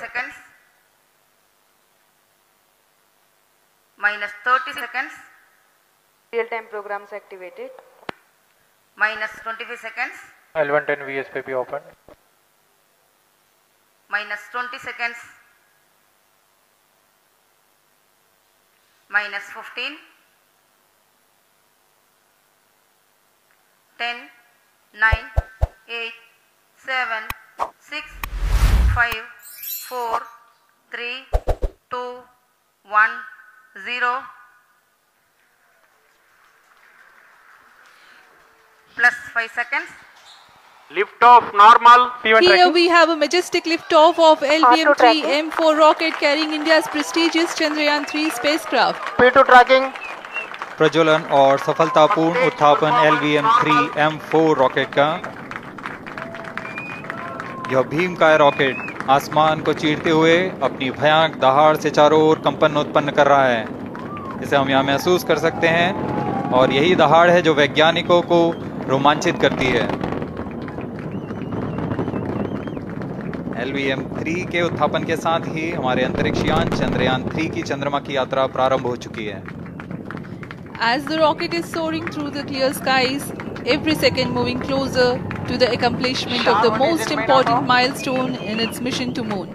seconds. Minus 30 seconds. Real-time programs activated. Minus 25 seconds. L110 VSPP open. Minus 20 seconds. Minus 15. 10, 9, 8, 7, 6, 5, 4, 3, 2, 1, 0. Plus 5 seconds. Lift off normal. P1 Here tracking. we have a majestic liftoff of LVM-3. M4 rocket carrying India's prestigious Chandrayaan-3 spacecraft. P2 tracking. प्रज्वलन और सफलतापूर्ण उत्थापन L V M three M four rocket का यह भीम का rocket आसमान को चीरते हुए अपनी भयानक दहाड़ से चारों ओर कंपन उत्पन्न कर रहा है। इसे हम यहाँ महसूस कर सकते हैं और यही दहाड़ है जो वैज्ञानिकों को रोमांचित करती है। एल थ्री के उत्थापन के साथ ही हमारे अंतरिक्ष यान चंद्रयान थ्री की चंद्रमा की यात्रा प्रारंभ हो चुकी है। As the rocket is soaring through the clear skies, every second moving closer to the accomplishment of the most important milestone in its mission to moon.